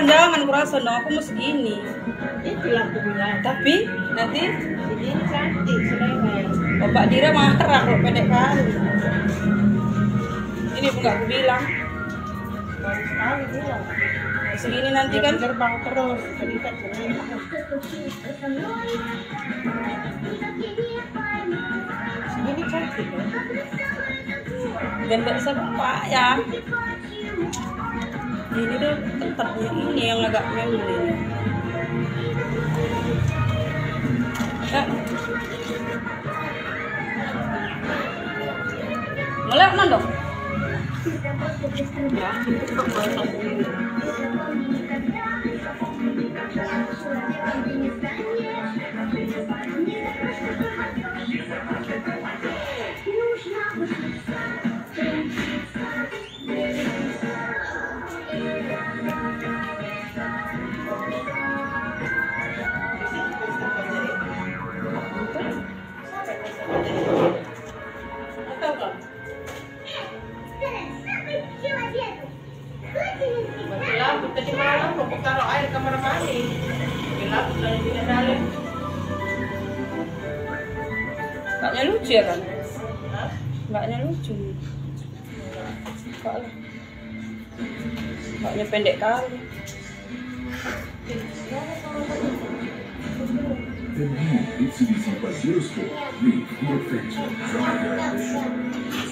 kepanjangan kurasa dong. Aku mau segini. Tapi nanti Segini cantik seleweng. Bapak Dira marah kalau pendek kali. Ini pun gak aku bilang. Segini nanti kan terbang terus. Segini. Cantik loh. gendek sepak ya. Ini tuh tetapnya ini yang agak membeli. Ya. Ngeliat mana dong? Ya, Mbaknya lucu ya kan? Mbaknya lucu. Mbaknya pendek kali. The new Mitsubishi Pajero Sport made full adventure. Drive your ambition.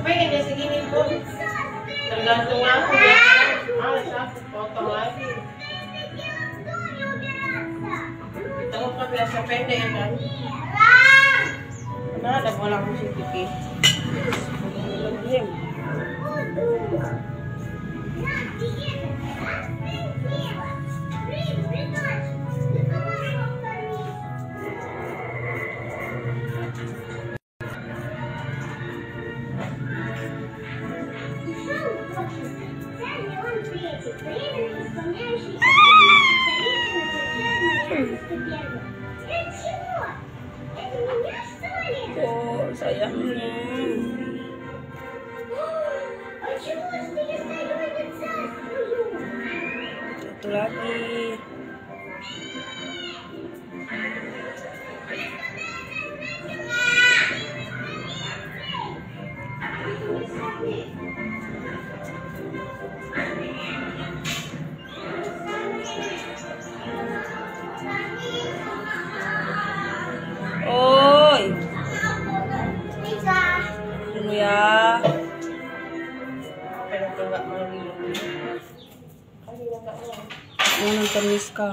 Pengen dia segini pun. Tergantung aku ya. Males aku potong lagi. Kita kan biasa pendek ya kan. Mana ada bola musik. Oh, sayangnya. Satu lagi. Nggak mau mau. Nonton Miska.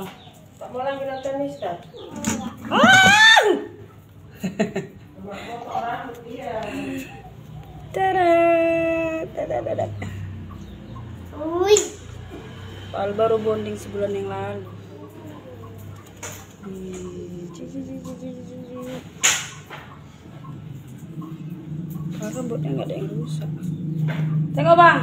Mau lagi nonton Miska. Ah! Tada, tada, baru bonding sebulan yang lalu. Rambutnya nggak ada yang rusak. Tengok bang.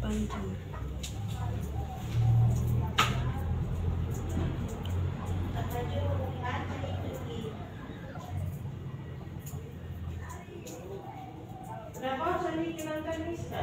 Panjang. Kenapa harus lagi nonton Miska?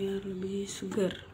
Biar lebih segar.